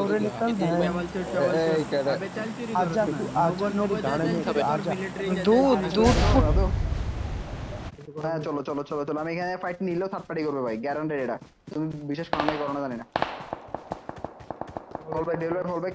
एवढे निकल দুধ দুধ হ্যাঁ চলো চলো চলো চলো আমি এখানে ফাইট নিলেও থার্ড পার্টি করবে ভাই গ্যারান্টেড এটা তুমি বিশেষ কারণে করো না জানি না হল ব্যাক ডেভেলপ হল ব্যাক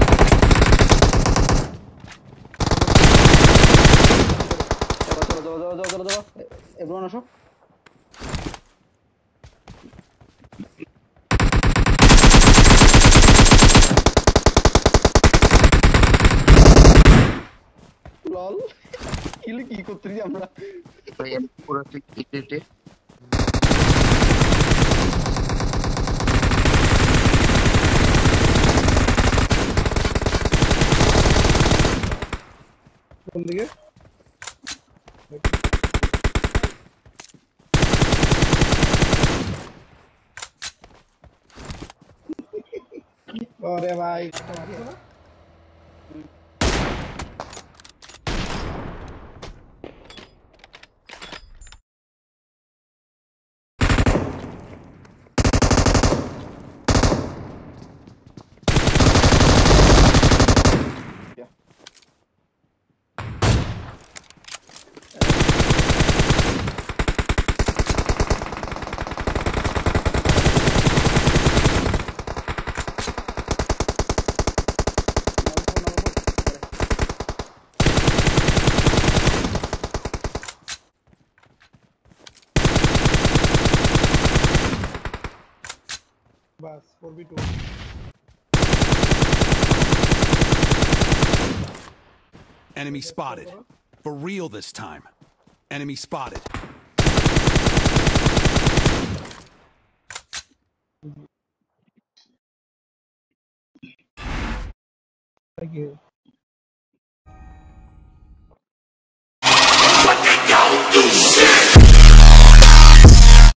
দাও দাও দাও দাও এভরিওয়ান আসো লল কিল কি করতেছি আমরা পুরো টিকিটে কোন দিকে अरे भाई 4v2. Enemy spotted. For real this time. Enemy spotted. Thank you.